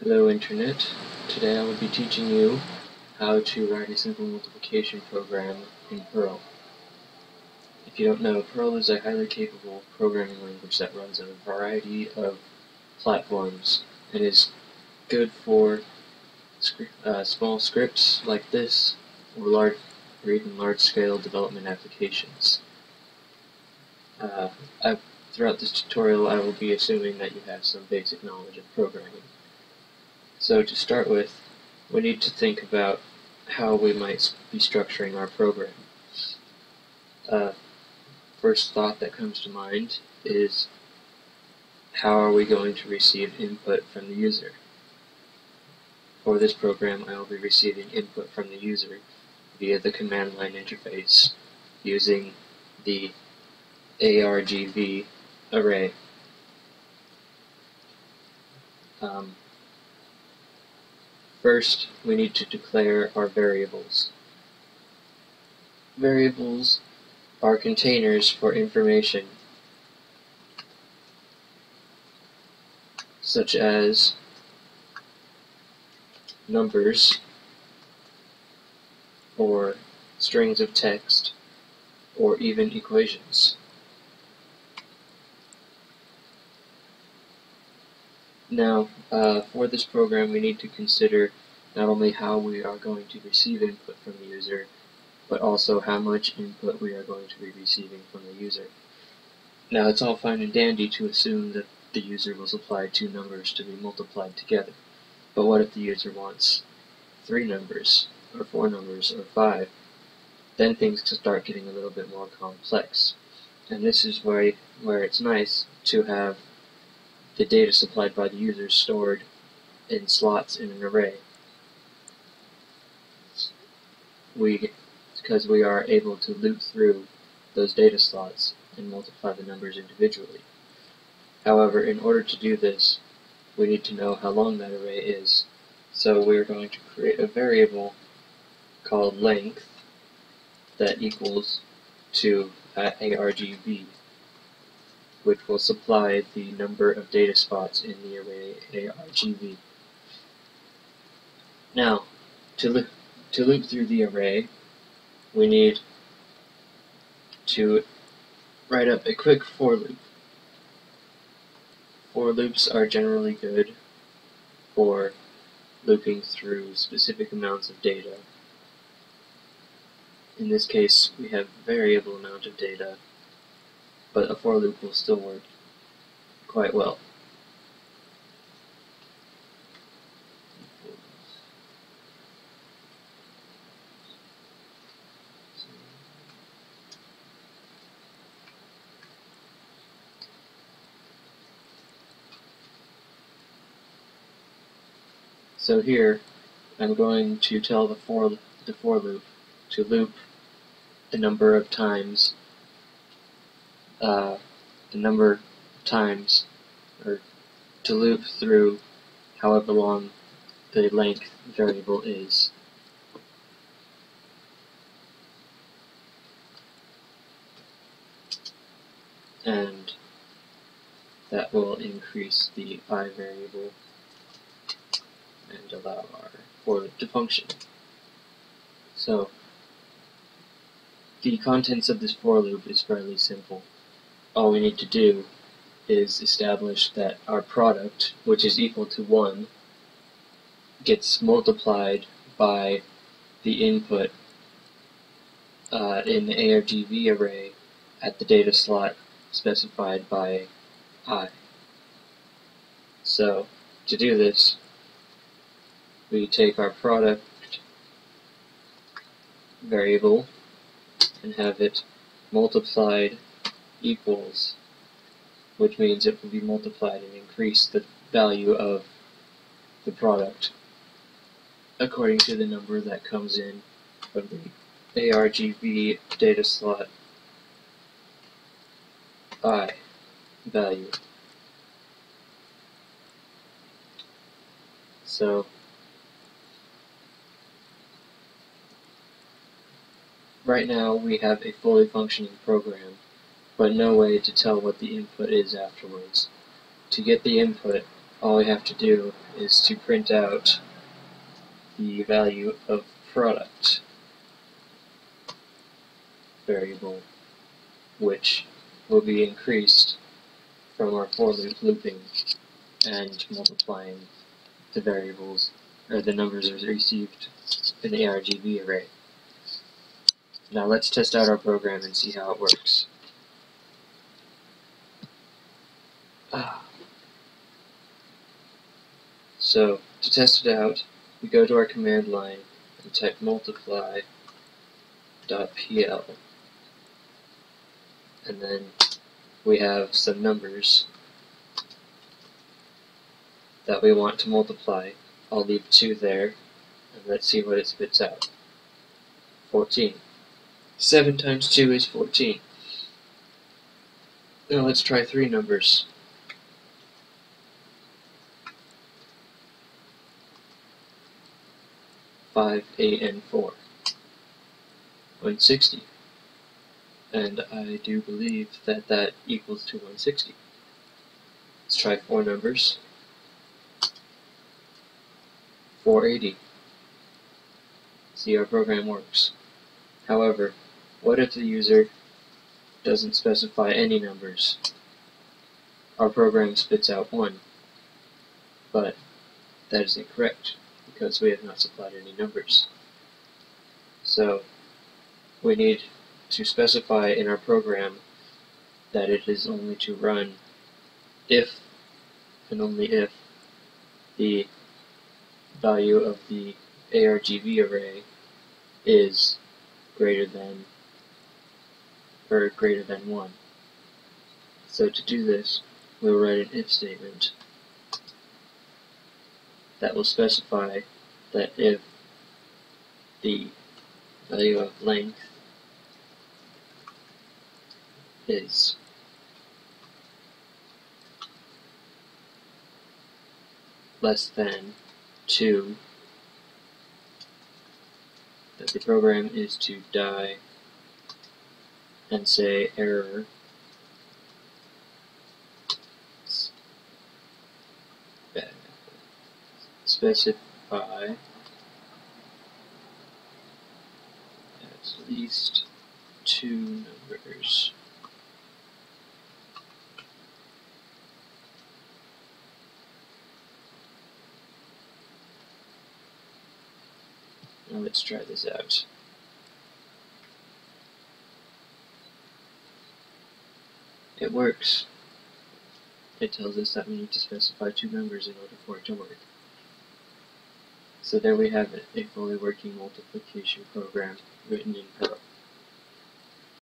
Hello Internet. Today I will be teaching you how to write a simple multiplication program in Perl. If you don't know, Perl is a highly capable programming language that runs on a variety of platforms and is good for uh, small scripts like this or large or even large-scale development applications. Uh, throughout this tutorial I will be assuming that you have some basic knowledge of programming. So to start with, we need to think about how we might be structuring our program. Uh, first thought that comes to mind is how are we going to receive input from the user? For this program, I will be receiving input from the user via the command line interface using the ARGV array. Um, First, we need to declare our variables. Variables are containers for information, such as numbers or strings of text or even equations. Now, uh, for this program, we need to consider not only how we are going to receive input from the user, but also how much input we are going to be receiving from the user. Now, it's all fine and dandy to assume that the user will supply two numbers to be multiplied together. But what if the user wants three numbers, or four numbers, or five? Then things can start getting a little bit more complex. And this is where, where it's nice to have the data supplied by the user is stored in slots in an array. We, because we are able to loop through those data slots and multiply the numbers individually. However, in order to do this, we need to know how long that array is. So we're going to create a variable called length that equals to uh, argv which will supply the number of data spots in the array argv. Now, to, loop, to loop through the array, we need to write up a quick for loop. For loops are generally good for looping through specific amounts of data. In this case, we have variable amount of data but a for loop will still work quite well. So here, I'm going to tell the for, the for loop to loop the number of times uh, the number of times or to loop through however long the length variable is. And that will increase the i variable and allow our for loop to function. So, the contents of this for loop is fairly simple all we need to do is establish that our product, which is equal to 1, gets multiplied by the input uh, in the ARGV array at the data slot specified by i. So, to do this, we take our product variable and have it multiplied equals, which means it will be multiplied and increase the value of the product according to the number that comes in from the ARGV data slot I value. So right now we have a fully functioning program but no way to tell what the input is afterwards. To get the input, all we have to do is to print out the value of product variable, which will be increased from our for loop looping and multiplying the variables or the numbers received in the ARGV array. Now let's test out our program and see how it works. So, to test it out, we go to our command line and type multiply.pl and then we have some numbers that we want to multiply. I'll leave 2 there, and let's see what it spits out. 14. 7 times 2 is 14. Now let's try three numbers. Five, eight, and four. One sixty. And I do believe that that equals to 160. Let's try four numbers. 480. See our program works. However, what if the user doesn't specify any numbers? Our program spits out 1, but that is incorrect because we have not supplied any numbers. So we need to specify in our program that it is only to run if and only if the value of the argv array is greater than or greater than 1. So to do this, we'll write an if statement that will specify that if the value of length is less than 2 that the program is to die and say error specify at least two numbers. Now let's try this out. It works. It tells us that we need to specify two numbers in order for it to work. So there we have it, a fully working multiplication program written in Perl.